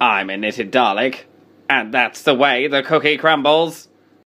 I'm a knitted Dalek, and that's the way the cookie crumbles.